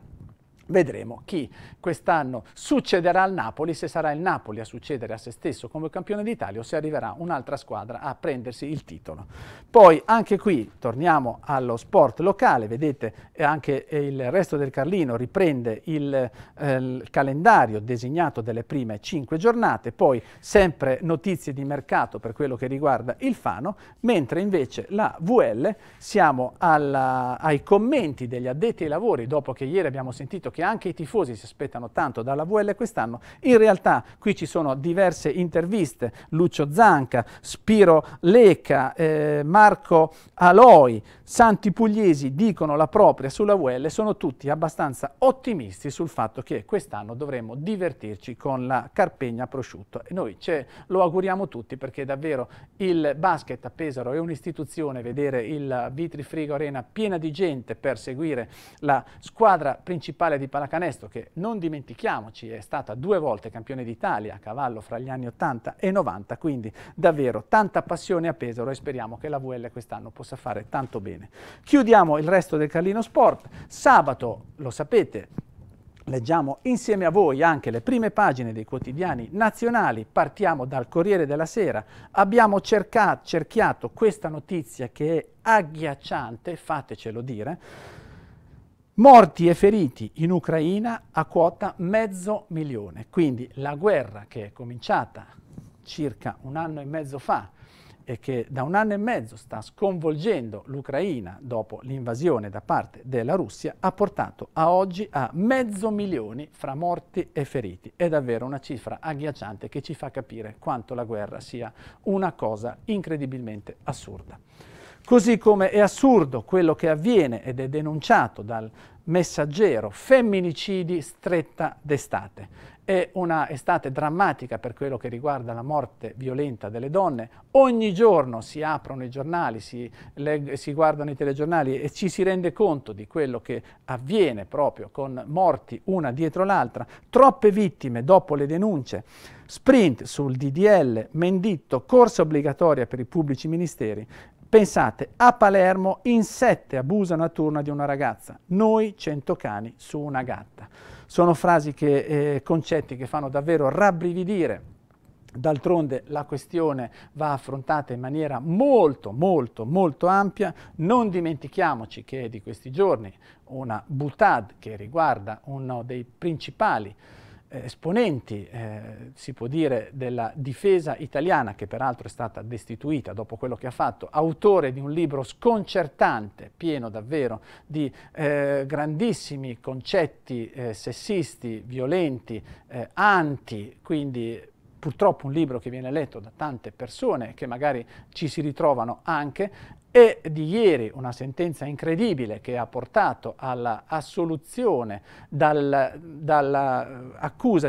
Vedremo chi quest'anno succederà al Napoli, se sarà il Napoli a succedere a se stesso come campione d'Italia o se arriverà un'altra squadra a prendersi il titolo. Poi anche qui torniamo allo sport locale, vedete anche il resto del Carlino riprende il, eh, il calendario designato delle prime cinque giornate, poi sempre notizie di mercato per quello che riguarda il Fano, mentre invece la VL siamo alla, ai commenti degli addetti ai lavori. Dopo che ieri abbiamo sentito che anche i tifosi si aspettano tanto dalla VL quest'anno, in realtà qui ci sono diverse interviste, Lucio Zanca, Spiro Lecca, eh, Marco Aloi, Santi Pugliesi dicono la propria sulla VL, sono tutti abbastanza ottimisti sul fatto che quest'anno dovremo divertirci con la Carpegna prosciutto. E noi ce lo auguriamo tutti perché davvero il basket a Pesaro è un'istituzione, vedere il Vitri Frigo Arena piena di gente per seguire la squadra principale di di pallacanestro che non dimentichiamoci è stata due volte campione d'Italia a cavallo fra gli anni 80 e 90, quindi davvero tanta passione a Pesaro e speriamo che la VL quest'anno possa fare tanto bene. Chiudiamo il resto del Carlino Sport, sabato lo sapete Leggiamo insieme a voi anche le prime pagine dei quotidiani nazionali, partiamo dal Corriere della Sera, abbiamo cercato, cerchiato questa notizia che è agghiacciante, fatecelo dire, Morti e feriti in Ucraina a quota mezzo milione, quindi la guerra che è cominciata circa un anno e mezzo fa e che da un anno e mezzo sta sconvolgendo l'Ucraina dopo l'invasione da parte della Russia ha portato a oggi a mezzo milione fra morti e feriti. È davvero una cifra agghiacciante che ci fa capire quanto la guerra sia una cosa incredibilmente assurda. Così come è assurdo quello che avviene ed è denunciato dal messaggero, femminicidi stretta d'estate. È una estate drammatica per quello che riguarda la morte violenta delle donne. Ogni giorno si aprono i giornali, si, si, guardano i telegiornali e ci si rende conto di quello che avviene proprio con morti una dietro l'altra. Troppe vittime dopo le denunce. Sprint sul DDL, Menditto, corsa obbligatoria per i pubblici ministeri. Pensate, a Palermo in sette abusano a turno di una ragazza, noi cento cani su una gatta. Sono frasi che, eh, concetti che fanno davvero rabbrividire. D'altronde la questione va affrontata in maniera molto, molto, molto ampia. Non dimentichiamoci che è di questi giorni una butad che riguarda uno dei principali esponenti, eh, si può dire, della difesa italiana, che peraltro è stata destituita dopo quello che ha fatto, autore di un libro sconcertante, pieno davvero di eh, grandissimi concetti eh, sessisti, violenti, eh, anti, quindi purtroppo un libro che viene letto da tante persone che magari ci si ritrovano anche e di ieri una sentenza incredibile che ha portato all'assoluzione dall'accusa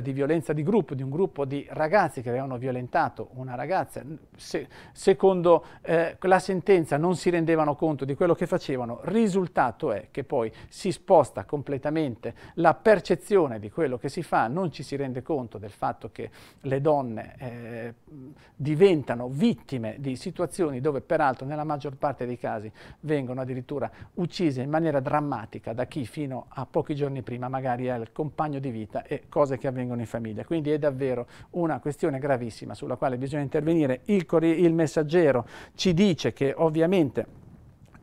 di violenza di gruppo di un gruppo di ragazzi che avevano violentato una ragazza. Se, secondo eh, la sentenza non si rendevano conto di quello che facevano, risultato è che poi si sposta completamente la percezione di quello che si fa, non ci si rende conto del fatto che le donne eh, diventano vittime di situazioni dove peraltro nella maggior parte parte dei casi vengono addirittura uccise in maniera drammatica da chi fino a pochi giorni prima magari è il compagno di vita e cose che avvengono in famiglia. Quindi è davvero una questione gravissima sulla quale bisogna intervenire. Il, il messaggero ci dice che ovviamente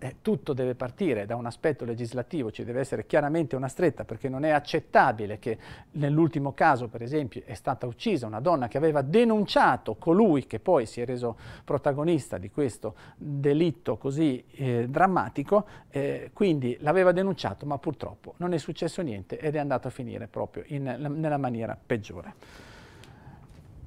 eh, tutto deve partire da un aspetto legislativo, ci deve essere chiaramente una stretta perché non è accettabile che nell'ultimo caso, per esempio, è stata uccisa una donna che aveva denunciato colui che poi si è reso protagonista di questo delitto così eh, drammatico, eh, quindi l'aveva denunciato ma purtroppo non è successo niente ed è andato a finire proprio in, nella maniera peggiore.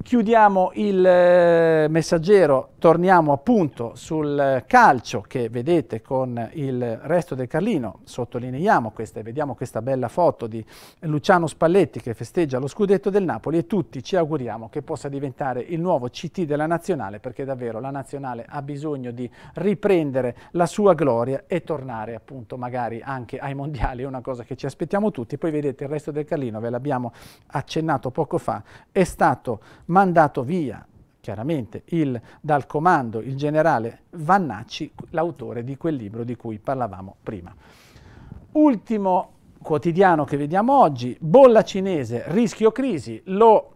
Chiudiamo il eh, messaggero, torniamo appunto sul calcio che vedete con il resto del Carlino, sottolineiamo questa e vediamo questa bella foto di Luciano Spalletti che festeggia lo scudetto del Napoli e tutti ci auguriamo che possa diventare il nuovo CT della Nazionale perché davvero la Nazionale ha bisogno di riprendere la sua gloria e tornare appunto magari anche ai mondiali, è una cosa che ci aspettiamo tutti, poi vedete il resto del Carlino, ve l'abbiamo accennato poco fa, è stato mandato via chiaramente il, dal comando il generale Vannacci, l'autore di quel libro di cui parlavamo prima. Ultimo quotidiano che vediamo oggi, bolla cinese, rischio crisi, lo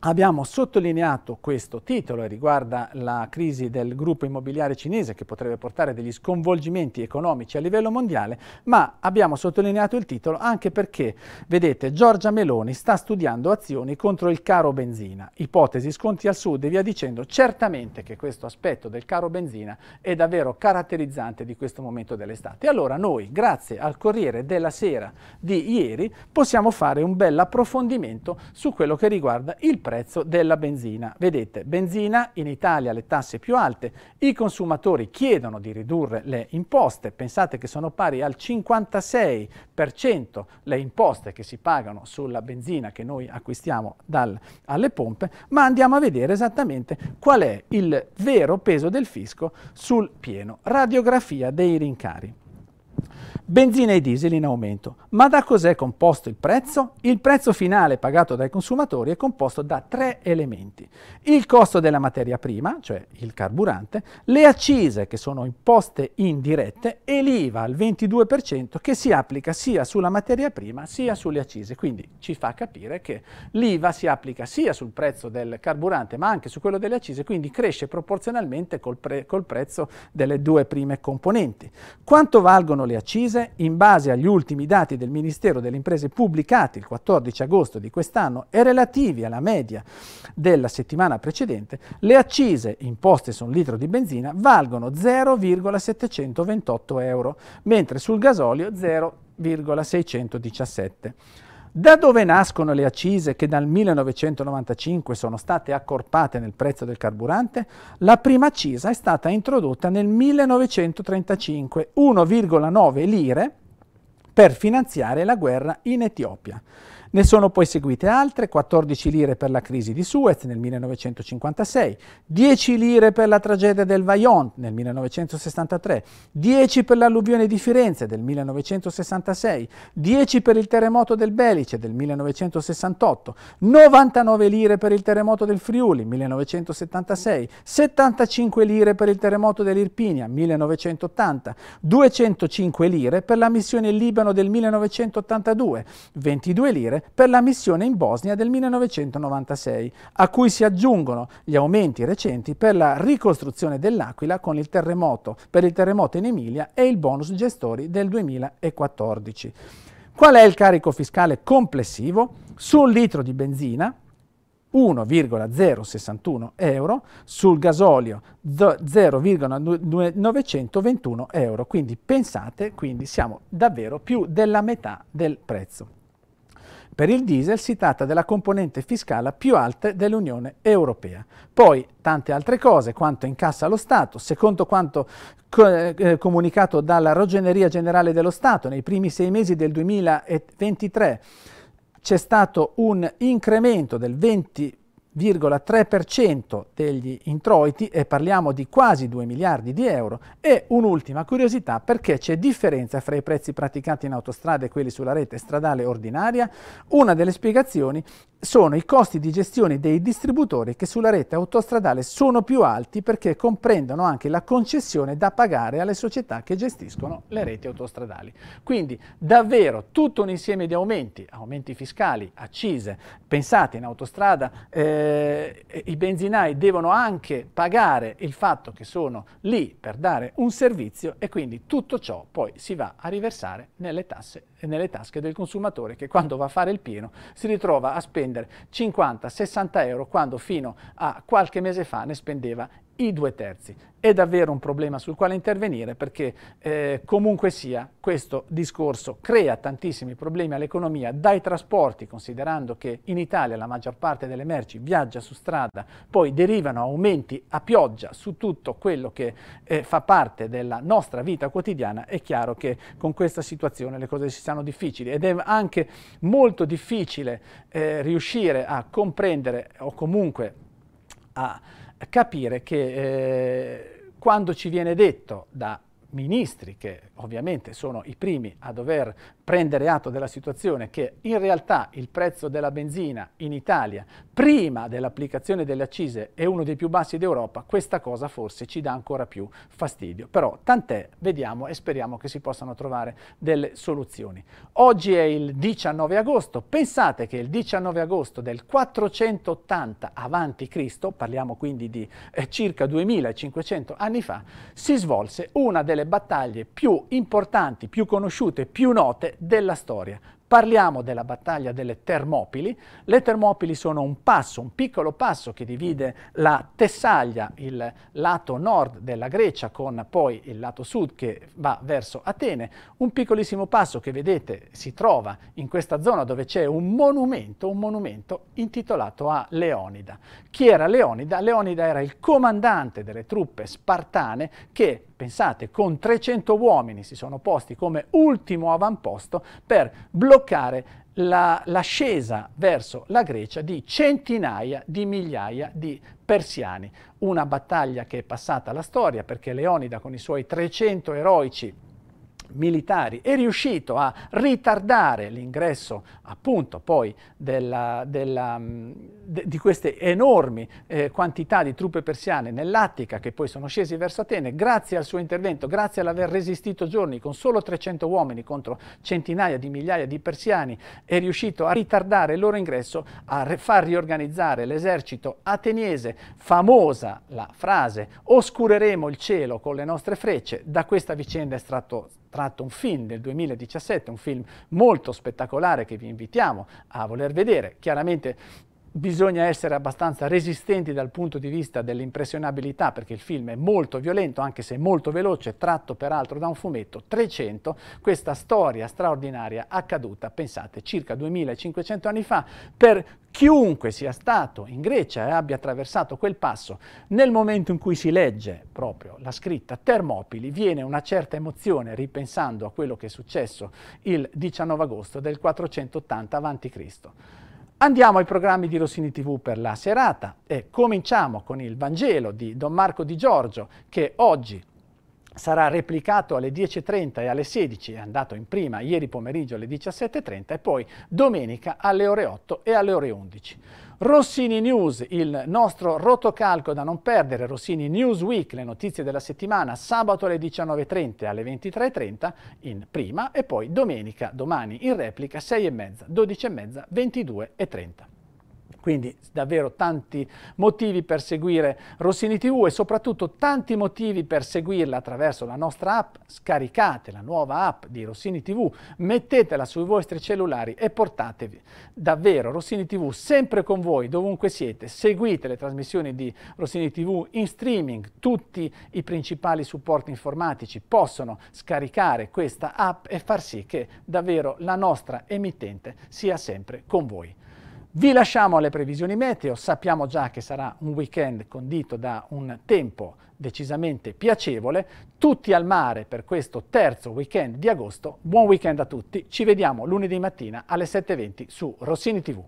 Abbiamo sottolineato questo titolo e riguarda la crisi del gruppo immobiliare cinese che potrebbe portare degli sconvolgimenti economici a livello mondiale, ma abbiamo sottolineato il titolo anche perché, vedete, Giorgia Meloni sta studiando azioni contro il caro benzina, ipotesi sconti al sud e via dicendo. Certamente che questo aspetto del caro benzina è davvero caratterizzante di questo momento dell'estate. Allora noi, grazie al Corriere della Sera di ieri, possiamo fare un bel approfondimento su quello che riguarda il prezzo della benzina. Vedete, benzina in Italia le tasse più alte, i consumatori chiedono di ridurre le imposte, pensate che sono pari al 56% le imposte che si pagano sulla benzina che noi acquistiamo dal, alle pompe, ma andiamo a vedere esattamente qual è il vero peso del fisco sul pieno. Radiografia dei rincari. Benzina e diesel in aumento. Ma da cos'è composto il prezzo? Il prezzo finale pagato dai consumatori è composto da tre elementi. Il costo della materia prima, cioè il carburante, le accise che sono imposte indirette e l'IVA al 22% che si applica sia sulla materia prima sia sulle accise. Quindi ci fa capire che l'IVA si applica sia sul prezzo del carburante ma anche su quello delle accise, quindi cresce proporzionalmente col, pre col prezzo delle due prime componenti. Quanto valgono le accise? in base agli ultimi dati Ministero delle Imprese pubblicati il 14 agosto di quest'anno e relativi alla media della settimana precedente, le accise imposte su un litro di benzina valgono 0,728 euro, mentre sul gasolio 0,617. Da dove nascono le accise che dal 1995 sono state accorpate nel prezzo del carburante? La prima accisa è stata introdotta nel 1935, 1,9 lire per finanziare la guerra in Etiopia. Ne sono poi seguite altre, 14 lire per la crisi di Suez nel 1956, 10 lire per la tragedia del Vajont nel 1963, 10 per l'alluvione di Firenze del 1966, 10 per il terremoto del Belice del 1968, 99 lire per il terremoto del Friuli 1976, 75 lire per il terremoto dell'Irpinia 1980, 205 lire per la missione in Libano del 1982, 22 lire per la missione in Bosnia del 1996, a cui si aggiungono gli aumenti recenti per la ricostruzione dell'Aquila con il terremoto, per il terremoto in Emilia e il bonus gestori del 2014. Qual è il carico fiscale complessivo? Su un litro di benzina 1,061 euro, sul gasolio 0,921 euro, quindi pensate, quindi siamo davvero più della metà del prezzo. Per il diesel si tratta della componente fiscale più alta dell'Unione Europea. Poi tante altre cose, quanto incassa lo Stato, secondo quanto eh, comunicato dalla Ragioneria Generale dello Stato nei primi sei mesi del 2023 c'è stato un incremento del 20 0,3% degli introiti e parliamo di quasi 2 miliardi di euro e un'ultima curiosità perché c'è differenza fra i prezzi praticati in autostrada e quelli sulla rete stradale ordinaria? Una delle spiegazioni sono i costi di gestione dei distributori che sulla rete autostradale sono più alti perché comprendono anche la concessione da pagare alle società che gestiscono le reti autostradali. Quindi davvero tutto un insieme di aumenti, aumenti fiscali, accise, pensate in autostrada eh, i benzinai devono anche pagare il fatto che sono lì per dare un servizio e quindi tutto ciò poi si va a riversare nelle tasse nelle tasche del consumatore che quando va a fare il pieno si ritrova a spendere 50-60 euro quando fino a qualche mese fa ne spendeva i due terzi. È davvero un problema sul quale intervenire perché eh, comunque sia questo discorso crea tantissimi problemi all'economia dai trasporti, considerando che in Italia la maggior parte delle merci viaggia su strada, poi derivano aumenti a pioggia su tutto quello che eh, fa parte della nostra vita quotidiana, è chiaro che con questa situazione le cose si stanno difficili ed è anche molto difficile eh, riuscire a comprendere o comunque a capire che eh, quando ci viene detto da ministri che ovviamente sono i primi a dover prendere atto della situazione che in realtà il prezzo della benzina in Italia prima dell'applicazione delle accise è uno dei più bassi d'Europa, questa cosa forse ci dà ancora più fastidio. Però tant'è, vediamo e speriamo che si possano trovare delle soluzioni. Oggi è il 19 agosto, pensate che il 19 agosto del 480 avanti Cristo, parliamo quindi di eh, circa 2500 anni fa, si svolse una delle battaglie più importanti, più conosciute, più note della storia. Parliamo della battaglia delle Termopili. Le Termopili sono un passo, un piccolo passo che divide la Tessaglia, il lato nord della Grecia, con poi il lato sud che va verso Atene. Un piccolissimo passo che vedete si trova in questa zona dove c'è un monumento, un monumento intitolato a Leonida. Chi era Leonida? Leonida era il comandante delle truppe spartane che pensate, con 300 uomini si sono posti come ultimo avamposto per bloccare l'ascesa verso la Grecia di centinaia di migliaia di persiani. Una battaglia che è passata alla storia perché Leonida con i suoi 300 eroici militari è riuscito a ritardare l'ingresso appunto poi della, della, de, di queste enormi eh, quantità di truppe persiane nell'Attica che poi sono scesi verso Atene. Grazie al suo intervento, grazie all'aver resistito giorni con solo 300 uomini contro centinaia di migliaia di persiani è riuscito a ritardare il loro ingresso, a far riorganizzare l'esercito ateniese, famosa la frase oscureremo il cielo con le nostre frecce, da questa vicenda è stato tratto un film del 2017, un film molto spettacolare che vi invitiamo a voler vedere. Chiaramente bisogna essere abbastanza resistenti dal punto di vista dell'impressionabilità perché il film è molto violento anche se molto veloce, tratto peraltro da un fumetto 300, questa storia straordinaria accaduta, pensate, circa 2500 anni fa per chiunque sia stato in Grecia e abbia attraversato quel passo, nel momento in cui si legge proprio la scritta Termopili viene una certa emozione ripensando a quello che è successo il 19 agosto del 480 a.C. Andiamo ai programmi di Rossini TV per la serata e cominciamo con il Vangelo di Don Marco Di Giorgio che oggi sarà replicato alle 10.30 e alle 16, è andato in prima ieri pomeriggio alle 17.30 e poi domenica alle ore 8 e alle ore 11. Rossini News, il nostro rotocalco da non perdere, Rossini News Week, le notizie della settimana, sabato alle 19.30 e alle 23.30 in prima e poi domenica, domani in replica 6.30, 12.30, 22.30. Quindi davvero tanti motivi per seguire Rossini TV e soprattutto tanti motivi per seguirla attraverso la nostra app. Scaricate la nuova app di Rossini TV, mettetela sui vostri cellulari e portatevi davvero Rossini TV sempre con voi dovunque siete. Seguite le trasmissioni di Rossini TV in streaming. Tutti i principali supporti informatici possono scaricare questa app e far sì che davvero la nostra emittente sia sempre con voi. Vi lasciamo alle previsioni meteo, sappiamo già che sarà un weekend condito da un tempo decisamente piacevole, tutti al mare per questo terzo weekend di agosto. Buon weekend a tutti, ci vediamo lunedì mattina alle 7.20 su Rossini TV.